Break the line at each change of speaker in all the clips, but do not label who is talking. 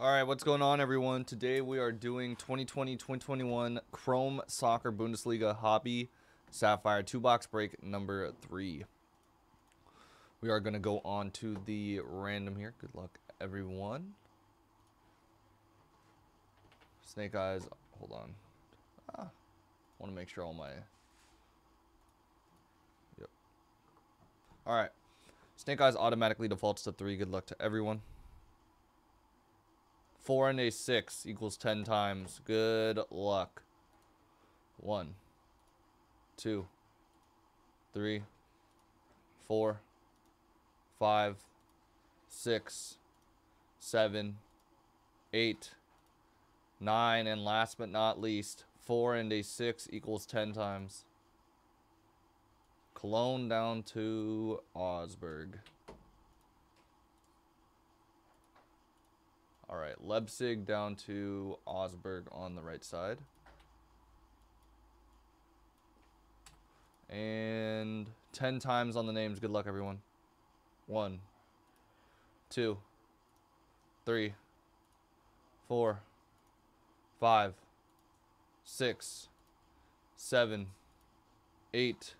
All right, what's going on, everyone? Today we are doing 2020-2021 Chrome Soccer Bundesliga Hobby Sapphire two box break number three. We are going to go on to the random here. Good luck, everyone. Snake Eyes, hold on. Ah, want to make sure all my... Yep. All right. Snake Eyes automatically defaults to three. Good luck to everyone. 4 and a 6 equals 10 times. Good luck. 1, 2, 3, 4, 5, 6, 7, 8, 9, and last but not least, 4 and a 6 equals 10 times. Cologne down to Augsburg. All right, Leipzig down to Augsburg on the right side. And 10 times on the names. Good luck, everyone. One, two, three, four, five, six, seven, eight,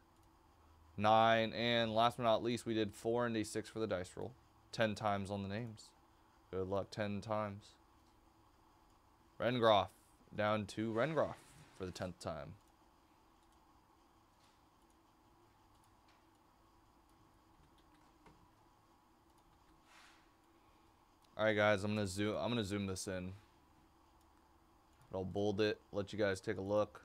nine, and last but not least, we did four and a six for the dice roll. 10 times on the names. Good luck 10 times. Rengroff down to Rengroff for the 10th time. All right, guys, I'm gonna zoom. I'm gonna zoom this in. I'll bold it. Let you guys take a look.